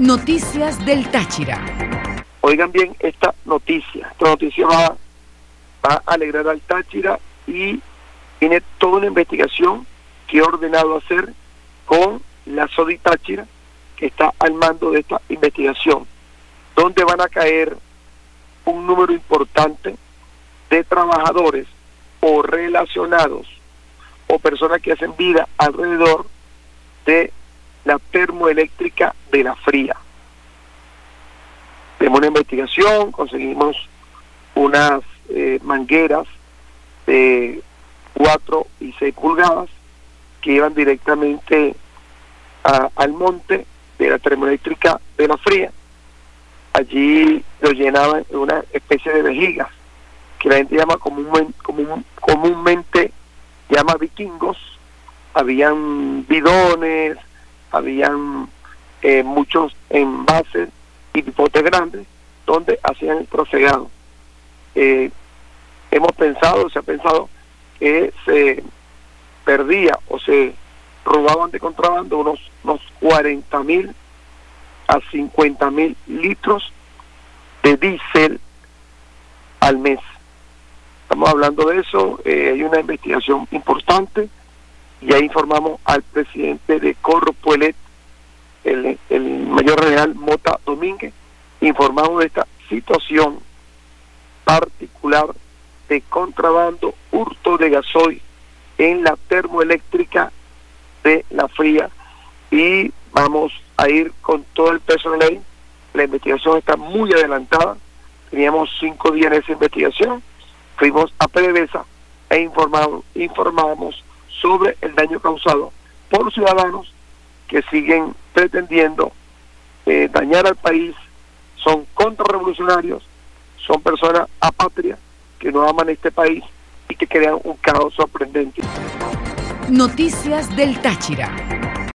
Noticias del Táchira. Oigan bien esta noticia. Esta noticia va, a alegrar al Táchira y tiene toda una investigación que he ordenado hacer con la SODI Táchira, que está al mando de esta investigación, donde van a caer un número importante de trabajadores o relacionados o personas que hacen vida alrededor de la termoeléctrica de la fría. Tenemos una investigación, conseguimos unas eh, mangueras de 4 y 6 pulgadas que iban directamente al monte de la termoeléctrica de la fría. Allí lo llenaban en una especie de vejigas que la gente llama comúnmente, comúnmente llama vikingos. Habían bidones, habían eh, muchos envases y pipotes grandes donde hacían el procegado. Eh, hemos pensado, se ha pensado que se perdía o se robaban de contrabando unos, unos 40 mil a 50 mil litros de diésel al mes. Estamos hablando de eso, eh, hay una investigación importante ya informamos al presidente de Corro Puelet, el, mayor general Mota Domínguez, informamos de esta situación particular de contrabando, hurto de gasoil en la termoeléctrica de la fría. Y vamos a ir con todo el peso de ley. La investigación está muy adelantada, teníamos cinco días en esa investigación, fuimos a PDVSA e informamos, informamos sobre el daño causado por ciudadanos que siguen pretendiendo eh, dañar al país, son contrarrevolucionarios, son personas apátridas que no aman este país y que crean un caos sorprendente. Noticias del Táchira.